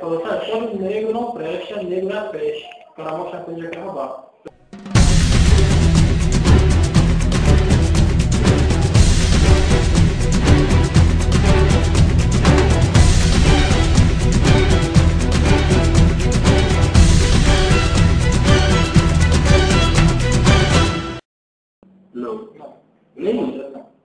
falou assim, ah, negro não presta, é negro é peste. Para mostrar que ele já quer roubar. Não. não. Nenhum. Não.